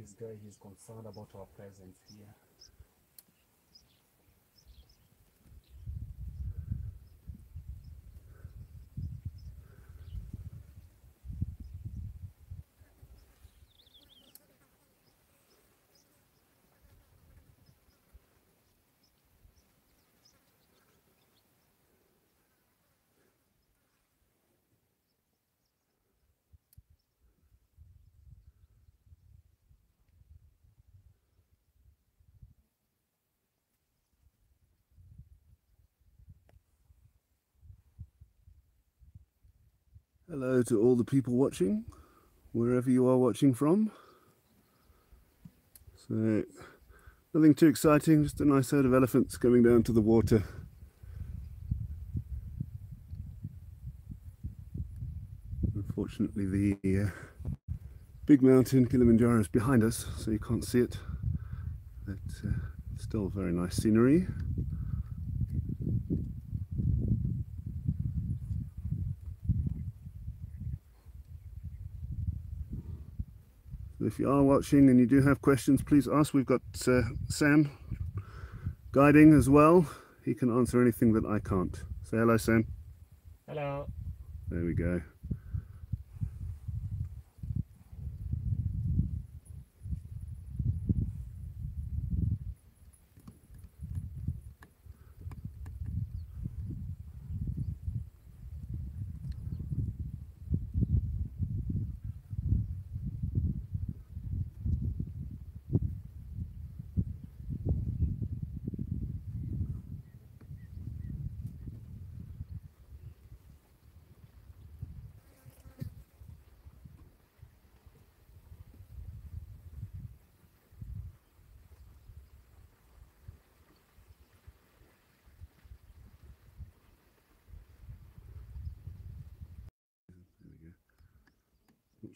this guy, he's concerned about our presence here. Hello to all the people watching, wherever you are watching from. So, nothing too exciting, just a nice herd of elephants coming down to the water. Unfortunately, the uh, big mountain Kilimanjaro is behind us, so you can't see it. But uh, still very nice scenery. If you are watching and you do have questions, please ask. We've got uh, Sam guiding as well. He can answer anything that I can't. Say hello, Sam. Hello. There we go.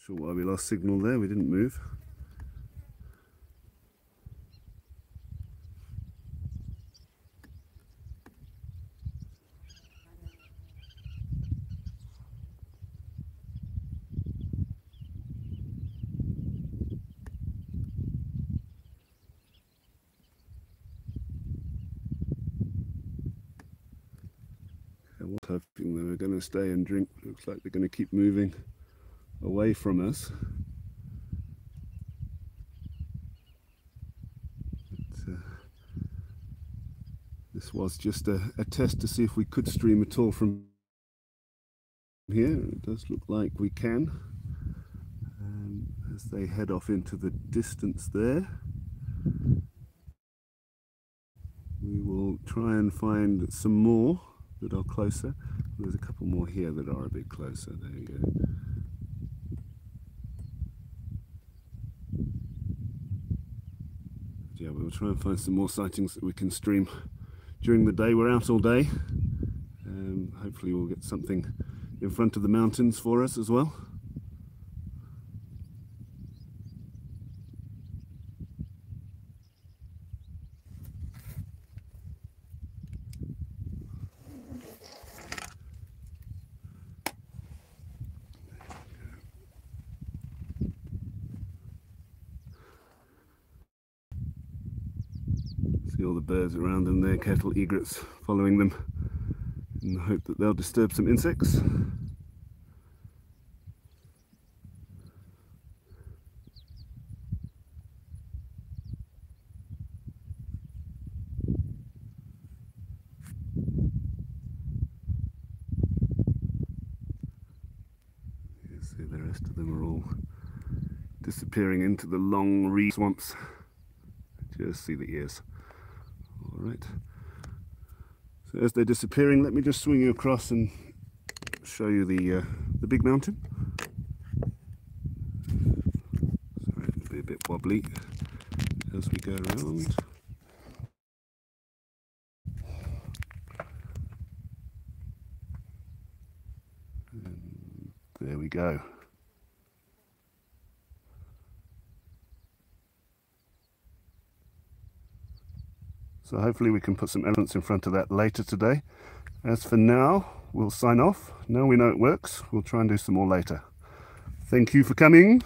Sure why we lost signal there, we didn't move. I was hoping they were going to stay and drink. Looks like they're going to keep moving away from us. But, uh, this was just a, a, test to see if we could stream at all from here. It does look like we can. Um, as they head off into the distance there. We will try and find some more that are closer. There's a couple more here that are a bit closer. There you go. We'll try and find some more sightings that we can stream during the day. We're out all day. Um, hopefully we'll get something in front of the mountains for us as well. All the birds around them there, cattle egrets following them in the hope that they'll disturb some insects. You see the rest of them are all disappearing into the long reed swamps. Just see the ears. Right. So as they're disappearing, let me just swing you across and show you the uh, the big mountain. Sorry, it'll be a bit wobbly as we go around. And there we go. So hopefully we can put some elements in front of that later today. As for now, we'll sign off. Now we know it works, we'll try and do some more later. Thank you for coming.